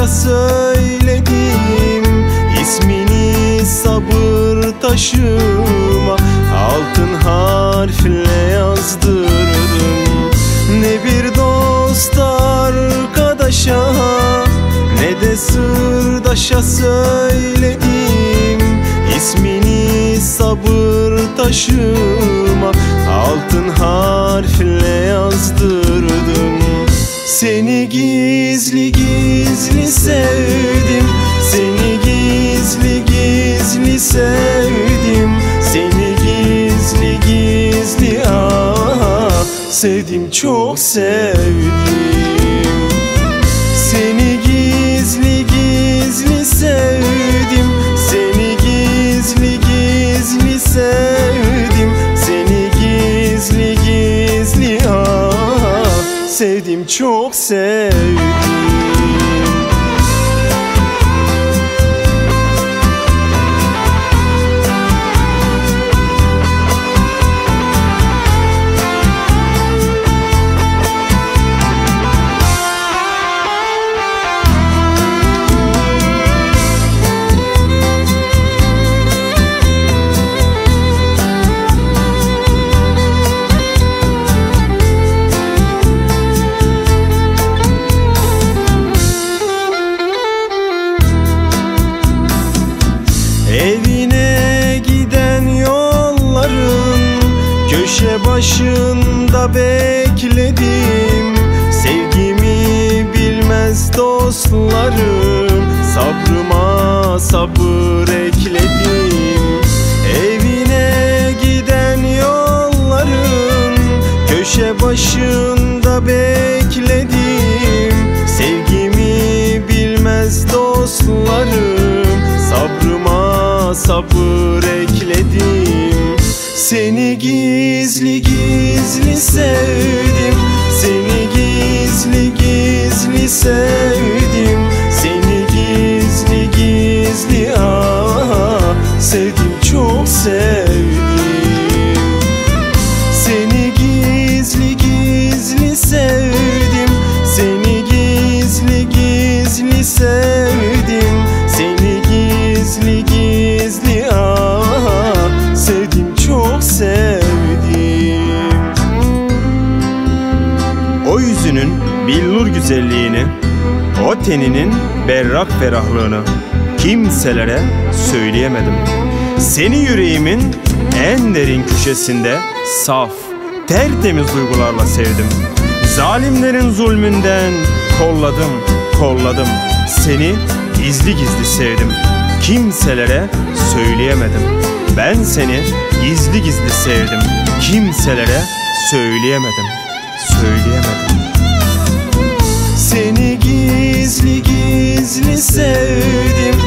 sırdaşa söyledim İsmini sabır taşıma. Altın harfle yazdırdım. Ne bir dost arkadaşa Ne de sırdaşa söyledim İsmini sabır taşıma Sevdim çok sevdim. Seni gizli gizli sevdim. Seni gizli gizli sevdim. Seni gizli gizli ah Sevdim çok sevdim Evine giden yolların Köşe başında bekledim. Sevgimi bilmez dostlarım Sabrıma sabır ekledim. Evine giden yolların Köşe başında sabır ekledim Seni gizli gizli sevdim. Seni gizli gizli sevdim. Seni gizli gizli ah Sevdim çok sevdim. Seni gizli gizli sevdim. Seni gizli gizli sevdim billur güzelliğini, o teninin berrak ferahlığını kimselere söyleyemedim. Seni yüreğimin en derin köşesinde saf, tertemiz duygularla sevdim. Zalimlerin zulmünden kolladım, kolladım. Seni gizli gizli sevdim. Kimselere söyleyemedim. Ben seni gizli gizli sevdim. Kimselere söyleyemedim. Söyleyemedim. Seni gizli gizli sevdim